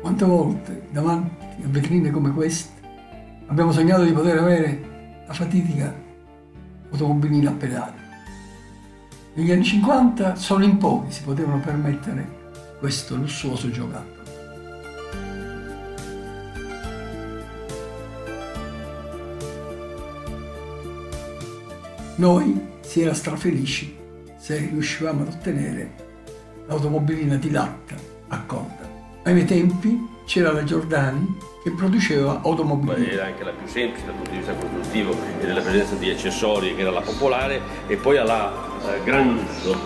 Quante volte davanti a vetrine come queste abbiamo sognato di poter avere la fatidica automobilina a pedali. Negli anni 50 solo in pochi si potevano permettere questo lussuoso giocattolo. Noi si era strafelici se riuscivamo ad ottenere l'automobilina di latta. Ai miei tempi c'era la Giordani che produceva automobili. Era anche la più semplice dal punto di vista costruttivo e della presenza di accessori che era la popolare e poi alla eh, Gran Lusso.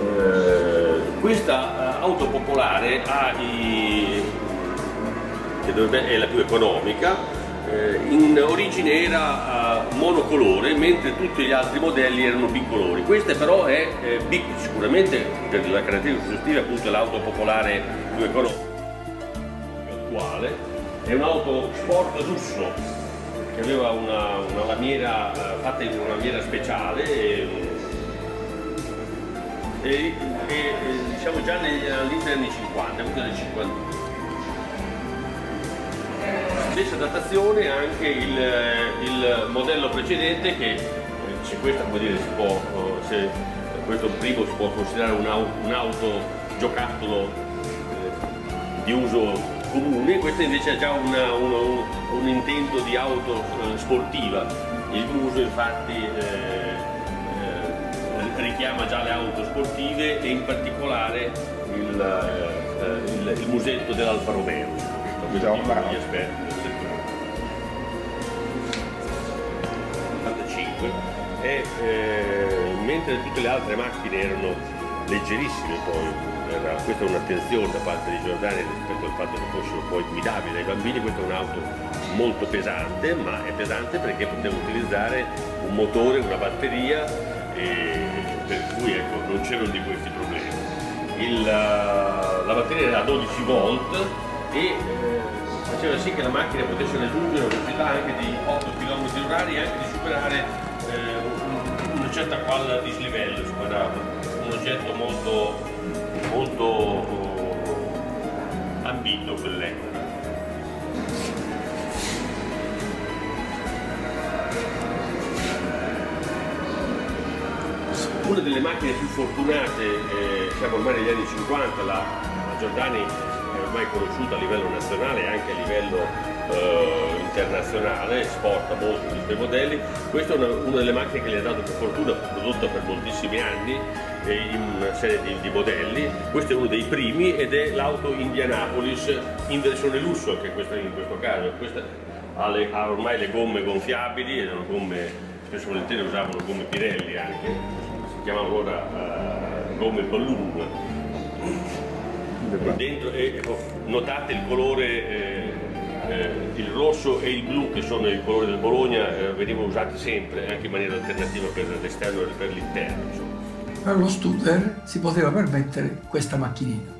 Eh, questa eh, auto popolare i, dovrebbe, è la più economica, eh, in origine era uh, monocolore mentre tutti gli altri modelli erano bicolori questa però è eh, sicuramente per la caratteristica costruttiva appunto l'auto popolare più economica attuale è un'auto sport russo che aveva una, una lamiera uh, fatta in una lamiera speciale e, e, e, diciamo già negli, all'inizio degli anni 50 del 50 stessa datazione anche il, il modello precedente che eh, se questa come dire si può eh, se questo primo si può considerare un, un giocattolo eh, di uso comune questo invece ha già una, una, un, un, intento di auto eh, sportiva. Il uso infatti eh, eh, richiama già le auto sportive e in particolare il, il, il musetto dell'Alfa Romeo. Diciamo, gli esperti del settore. 85 e eh, mentre tutte le altre macchine erano leggerissime poi era, questa è un'attenzione da parte di Giordani rispetto al fatto che fossero poi guidabili dai bambini, questa è un'auto molto pesante, ma è pesante perché poteva utilizzare un motore, una batteria, per cui ecco, non c'erano di questi problemi. Il, la batteria era a 12 volt e eh, faceva sì che la macchina potesse raggiungere una velocità anche di 8 km h e anche di superare eh, una certa qual dislivello, superava un oggetto molto delle macchine più fortunate, eh, siamo ormai negli anni 50, la, la Giordani ormai conosciuta a livello nazionale e anche a livello eh, internazionale, esporta molto di quei modelli. Questa è una, una, delle macchine che le ha dato per fortuna, prodotta per moltissimi anni in una serie di, di, modelli. Questo è uno dei primi ed è l'auto Indianapolis in versione lusso anche questa in questo caso. Questa ha, le, ha ormai le gomme gonfiabili, erano gomme, spesso volentieri usavano gomme Pirelli anche, si chiamavano ora uh, gomme balloon Dentro, eh, notate il colore, eh, eh, il rosso e il blu che sono i colori del Bologna eh, venivano usati sempre anche in maniera alternativa per l'esterno e per l'interno. Per lo Studer si poteva permettere questa macchinina.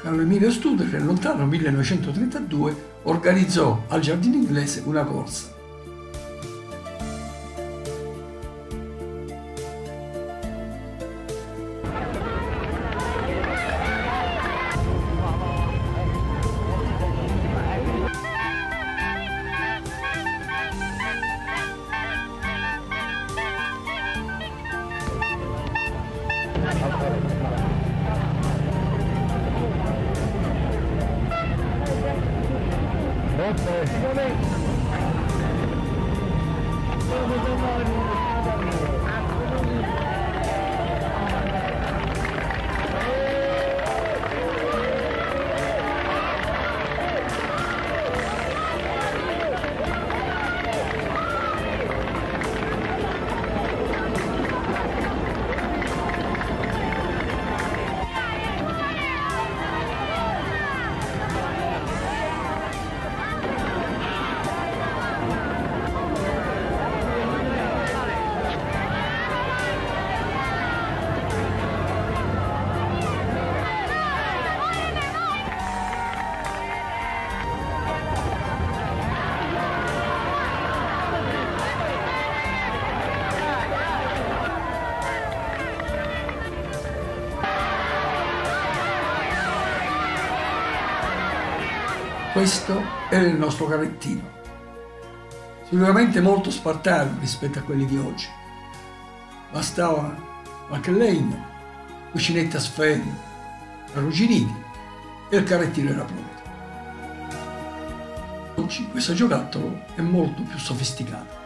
Carlo Emilio Studer nel lontano 1932 organizzò al Giardino Inglese una corsa Questo era il nostro carrettino. Sicuramente molto spartano rispetto a quelli di oggi. Bastava qualche legno, cucinetta a sferi, arrugginiti e il carrettino era pronto. Oggi questo giocattolo è molto più sofisticato.